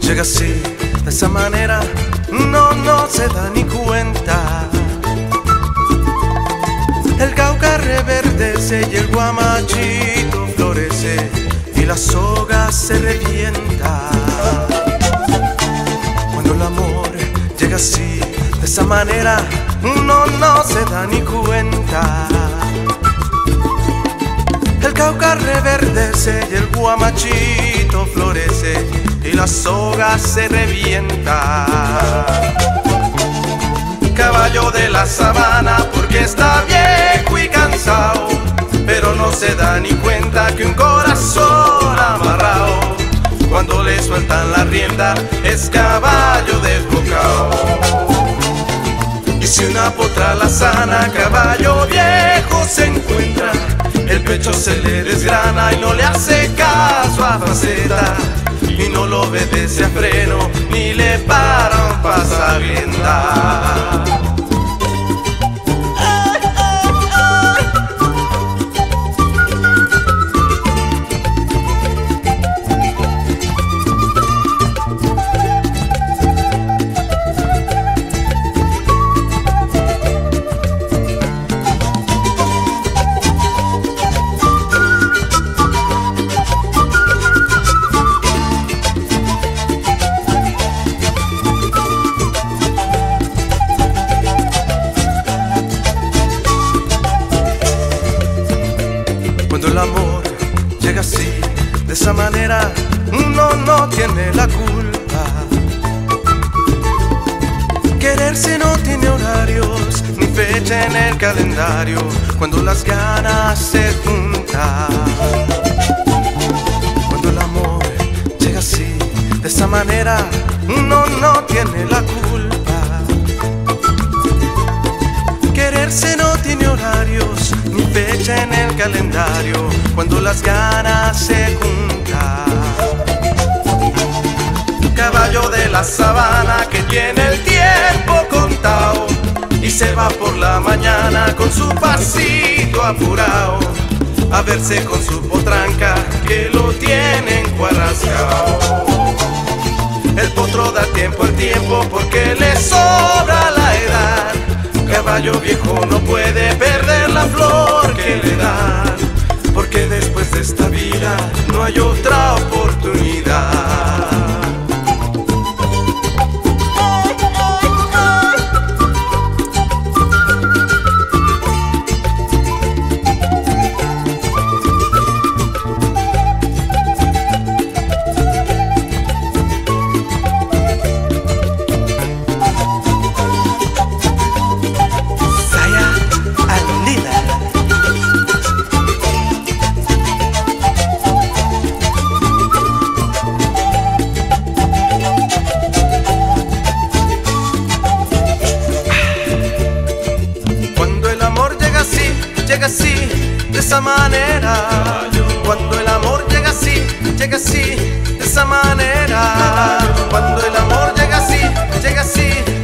llega así, de esa manera, no, no se da ni cuenta. El cauca reverdece y el guamachito florece y la soga se revienta. Cuando el amor llega así, de esa manera, no, no se da ni cuenta. El cauca reverdece y el guamachito florece y la soga se revienta. Caballo de la sabana porque está viejo y cansado, pero no se da ni cuenta que un corazón amarrado, cuando le sueltan la rienda, es caballo desbocado. Y si una potra la sana, caballo viejo pecho se le desgrana y no le hace caso a faceta. Y no lo obedece a freno, ni le para esa manera, uno no tiene la culpa. Quererse no tiene horarios, ni fecha en el calendario, cuando las ganas se juntan. Cuando el amor llega así, de esa manera, uno no tiene la culpa. Calendario cuando las ganas se juntan. Caballo de la sabana que tiene el tiempo contado y se va por la mañana con su pasito apurado a verse con su potranca que lo tienen cuarrascao. El potro da tiempo al tiempo porque le sobra la. Caballo viejo no puede perder la flor que le dan, manera. Cuando el amor llega así, llega así, de esa manera. Cuando el amor llega así, llega así.